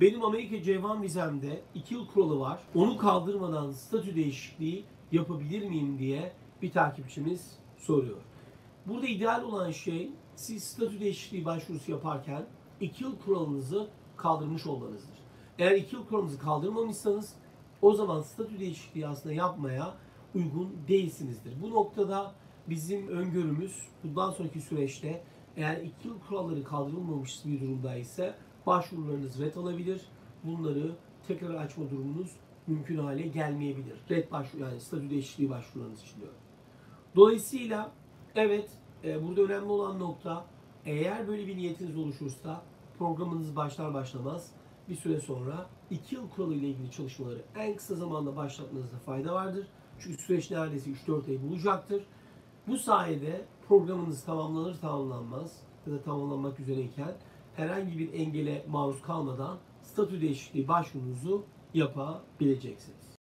Benim Amerika C1 vizemde 2 yıl kuralı var. Onu kaldırmadan statü değişikliği yapabilir miyim diye bir takipçimiz soruyor. Burada ideal olan şey siz statü değişikliği başvurusu yaparken 2 yıl kuralınızı kaldırmış olmanızdır. Eğer 2 yıl kuralınızı kaldırmamışsanız o zaman statü değişikliği aslında yapmaya uygun değilsinizdir. Bu noktada bizim öngörümüz bundan sonraki süreçte eğer 2 yıl kuralları kaldırılmamış bir durumda ise başvurularınız red alabilir. Bunları tekrar açma durumunuz mümkün hale gelmeyebilir. Red başvuru yani statü değişikliği başvurularınız için diyorum. Dolayısıyla evet e, burada önemli olan nokta eğer böyle bir niyetiniz oluşursa programınız başlar başlamaz bir süre sonra 2 yıl kuralı ile ilgili çalışmaları en kısa zamanda başlatmanızda fayda vardır. Çünkü süreç neredeyse 3-4 ay bulacaktır. Bu sayede programınız tamamlanır tamamlanmaz ya da tamamlanmak üzereyken herhangi bir engele maruz kalmadan statü değişikliği başvurunuzu yapabileceksiniz.